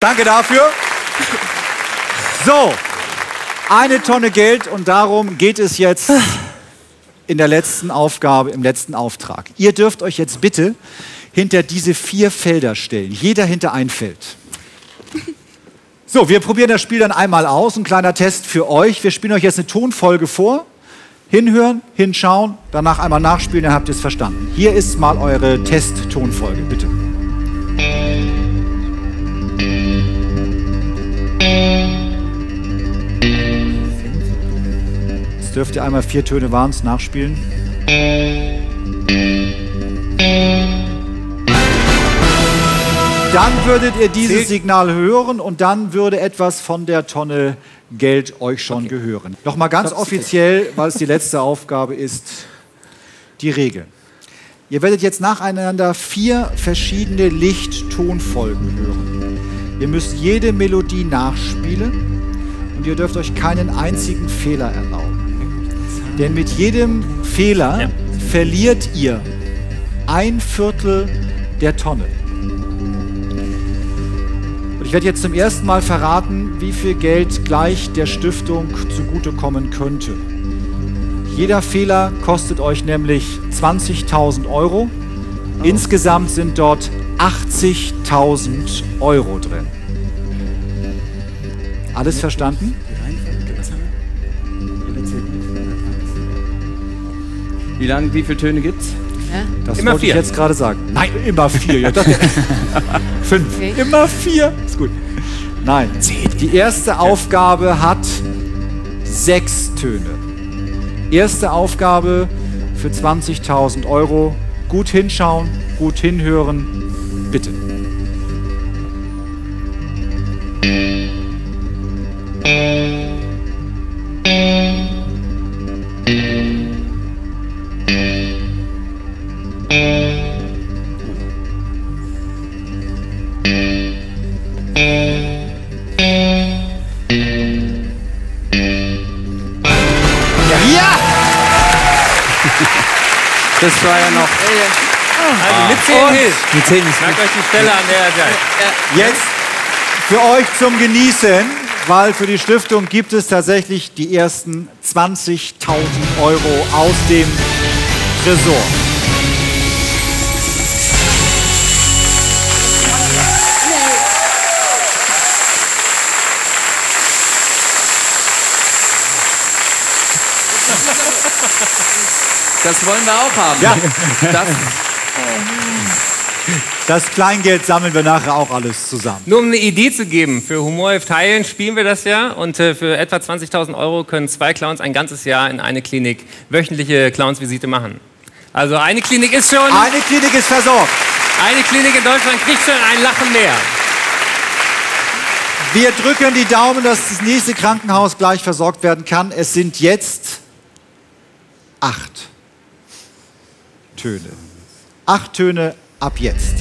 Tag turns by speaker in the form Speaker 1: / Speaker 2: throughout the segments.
Speaker 1: Danke dafür. So, eine Tonne Geld und darum geht es jetzt in der letzten Aufgabe, im letzten Auftrag. Ihr dürft euch jetzt bitte hinter diese vier Felder stellen. Jeder hinter ein Feld. So, wir probieren das Spiel dann einmal aus. Ein kleiner Test für euch. Wir spielen euch jetzt eine Tonfolge vor. Hinhören, hinschauen, danach einmal nachspielen, dann habt ihr es verstanden. Hier ist mal eure Test-Tonfolge, bitte. Dürft ihr einmal vier Töne Warns nachspielen. Dann würdet ihr dieses Signal hören und dann würde etwas von der Tonne Geld euch schon okay. gehören. Nochmal ganz offiziell, weil es die letzte Aufgabe ist, die Regeln. Ihr werdet jetzt nacheinander vier verschiedene Lichttonfolgen hören. Ihr müsst jede Melodie nachspielen und ihr dürft euch keinen einzigen Fehler erlauben. Denn mit jedem Fehler ja. verliert ihr ein Viertel der Tonne. Und ich werde jetzt zum ersten Mal verraten, wie viel Geld gleich der Stiftung zugutekommen könnte. Jeder Fehler kostet euch nämlich 20.000 Euro. Insgesamt sind dort 80.000 Euro drin. Alles verstanden?
Speaker 2: Wie lange, wie viele Töne gibt's?
Speaker 1: Ja? Das immer wollte vier. ich jetzt gerade sagen. Nein, immer vier. Ja, Fünf. Okay. Immer vier. Ist gut. Nein. Die erste Aufgabe hat sechs Töne. Erste Aufgabe für 20.000 Euro. Gut hinschauen, gut hinhören. Bitte.
Speaker 2: War ja noch.
Speaker 3: Also mitzählen hilft.
Speaker 2: Mitzählen ist
Speaker 3: Merkt euch die Stelle an der.
Speaker 1: Jetzt für euch zum Genießen, weil für die Stiftung gibt es tatsächlich die ersten 20.000 Euro aus dem Tresor.
Speaker 2: Das wollen wir auch haben.
Speaker 1: Ja. Das, das Kleingeld sammeln wir nachher auch alles zusammen.
Speaker 3: Nur um eine Idee zu geben, für Humor auf Teilen spielen wir das ja und äh, für etwa 20.000 Euro können zwei Clowns ein ganzes Jahr in eine Klinik wöchentliche Clownsvisite machen. Also eine Klinik ist schon...
Speaker 1: Eine Klinik ist versorgt.
Speaker 3: Eine Klinik in Deutschland kriegt schon ein Lachen mehr.
Speaker 1: Wir drücken die Daumen, dass das nächste Krankenhaus gleich versorgt werden kann. Es sind jetzt acht. Töne. Acht Töne ab jetzt.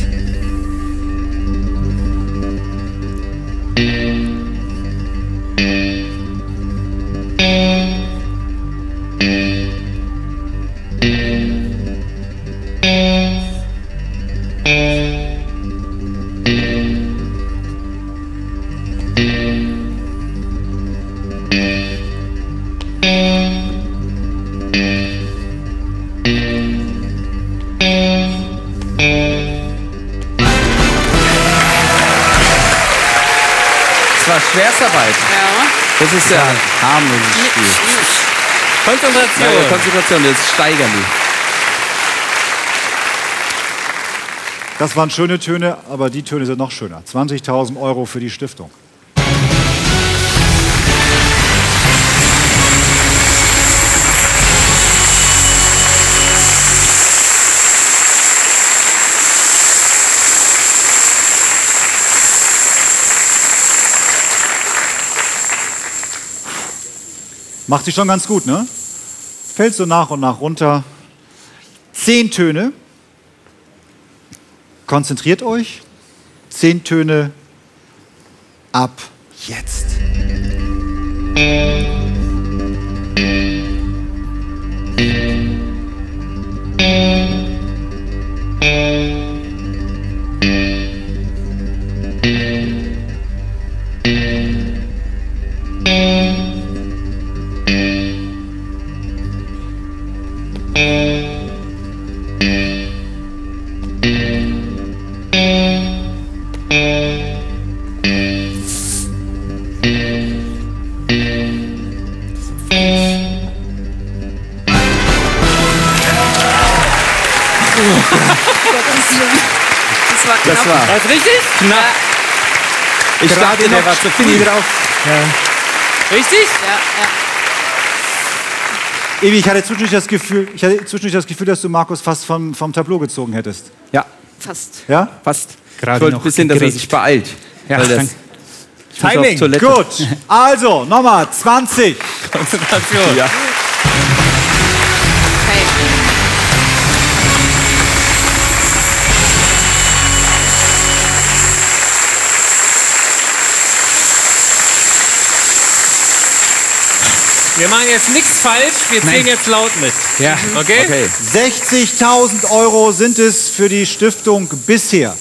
Speaker 2: Das ist ja ein harmloses Spiel.
Speaker 3: Konzentration.
Speaker 2: Ja, Konzentration, jetzt steigern die.
Speaker 1: Das waren schöne Töne, aber die Töne sind noch schöner. 20.000 Euro für die Stiftung. Macht sich schon ganz gut, ne? Fällt so nach und nach runter. Zehn Töne. Konzentriert euch. Zehn Töne ab jetzt.
Speaker 2: Das war.
Speaker 3: War das richtig? Knapp.
Speaker 2: Ich dachte, der war zu viel drauf.
Speaker 3: Richtig?
Speaker 4: Ja, ja.
Speaker 1: Evi, ich hatte zwischendurch das Gefühl, ich hatte zwischendurch das Gefühl, dass du Markus fast vom, vom Tableau gezogen hättest.
Speaker 2: Ja,
Speaker 4: Fast.
Speaker 1: Ja?
Speaker 2: fast.
Speaker 5: Gerade
Speaker 2: ich wollte ein
Speaker 5: noch
Speaker 2: bisschen, dass er sich beeilt.
Speaker 5: Ja,
Speaker 2: weil das,
Speaker 3: Timing.
Speaker 1: Gut. Also, nochmal 20.
Speaker 3: Konzentration.
Speaker 2: Ja.
Speaker 3: Wir machen jetzt nichts falsch, wir zählen jetzt laut mit.
Speaker 5: Ja.
Speaker 3: Okay?
Speaker 2: Okay.
Speaker 1: 60.000 Euro sind es für die Stiftung bisher.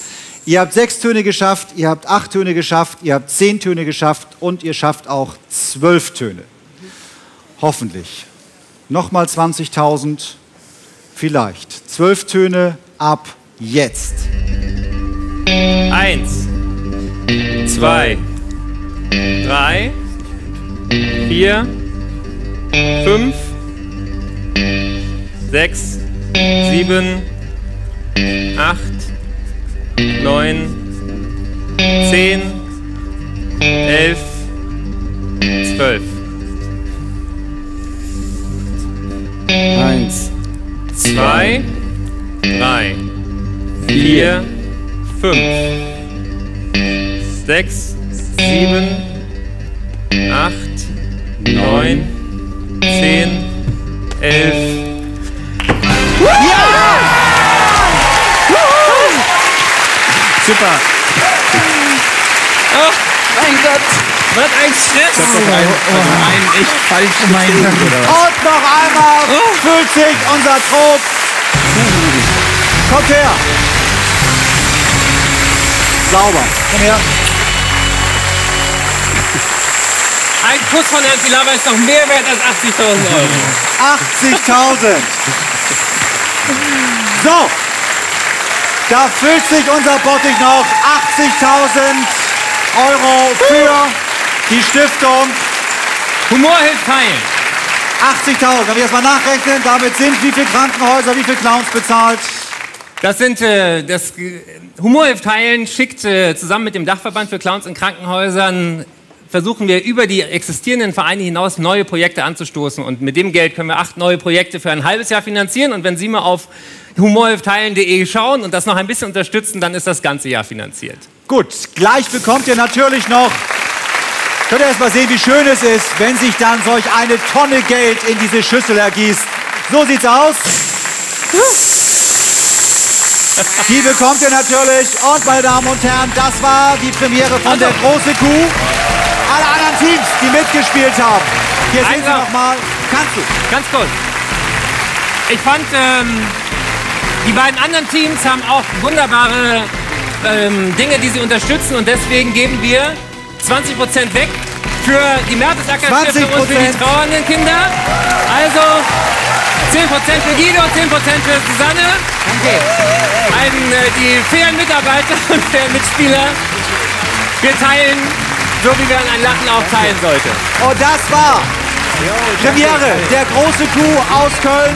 Speaker 1: Ihr habt sechs Töne geschafft, ihr habt acht Töne geschafft, ihr habt zehn Töne geschafft und ihr schafft auch zwölf Töne. Hoffentlich. Nochmal 20.000, vielleicht. Zwölf Töne ab jetzt.
Speaker 3: Eins, zwei, drei, vier, fünf, sechs, sieben, acht, neun, zehn, elf, zwölf.
Speaker 2: Eins,
Speaker 3: Zwei, drei, vier, fünf, sechs, sieben, acht, neun, zehn, elf.
Speaker 2: super.
Speaker 3: Mein Gott, was ein Stress!
Speaker 2: Ein echt falsch
Speaker 5: Mein Gott.
Speaker 1: Und noch einmal füllt sich unser Trop. Kommt her. Sauber. Komm her.
Speaker 3: Ein Kuss von Herrn Pilawa ist noch mehr wert als 80.000 Euro.
Speaker 1: 80.000. So. Da füllt sich unser Bottich noch 80.000 Euro für die Stiftung.
Speaker 3: Humor hilft heilen.
Speaker 1: 80.000. Wenn wir das mal nachrechnen, damit sind wie viele Krankenhäuser, wie viele Clowns bezahlt?
Speaker 3: Das sind äh, das äh, Humor hilft heilen schickt äh, zusammen mit dem Dachverband für Clowns in Krankenhäusern versuchen wir über die existierenden Vereine hinaus neue Projekte anzustoßen und mit dem Geld können wir acht neue Projekte für ein halbes Jahr finanzieren und wenn Sie mal auf humorhilftheilen.de schauen und das noch ein bisschen unterstützen, dann ist das ganze Jahr finanziert.
Speaker 1: Gut, gleich bekommt ihr natürlich noch. Könnt ihr erst mal sehen, wie schön es ist, wenn sich dann solch eine Tonne Geld in diese Schüssel ergießt. So sieht's aus. Die bekommt ihr natürlich. Und meine Damen und Herren, das war die Premiere von der große Kuh. Teams, die mitgespielt haben. Hier sehen Sie
Speaker 3: Also-
Speaker 1: noch mal. Kannst du?
Speaker 3: Ganz kurz. Ich fand, ähm, die beiden anderen Teams haben auch wunderbare ähm, Dinge, die sie unterstützen und deswegen geben wir 20% weg für die Mertesacker Stiftung und für die
Speaker 1: 20%.
Speaker 3: trauernden Kinder. Also 10% für Guido, 10% für Susanne. Okay. Ein, äh, die fairen Mitarbeiter und fairen Mitspieler. Wir teilen, so wie wir ein Lachen auch teilen sollten.
Speaker 1: Und das war Premiere, der große Kuh aus Köln.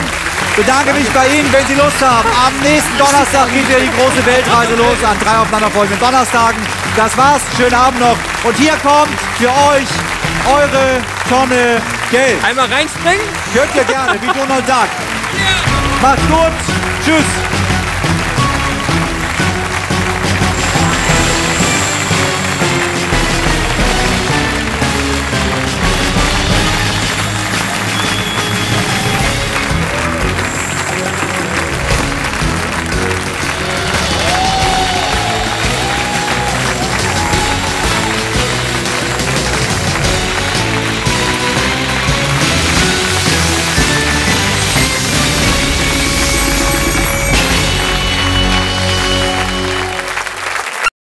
Speaker 1: Bedanke mich bei Ihnen, wenn Sie Lust haben. Am nächsten Donnerstag geht wieder die große Weltreise los an drei aufeinanderfolgenden Donnerstagen. Das war's, schönen Abend noch. Und hier kommt für euch eure Tonne Geld.
Speaker 3: Einmal reinspringen.
Speaker 1: Könnt ihr gerne, wie Donald Duck. Macht's gut, tschüss.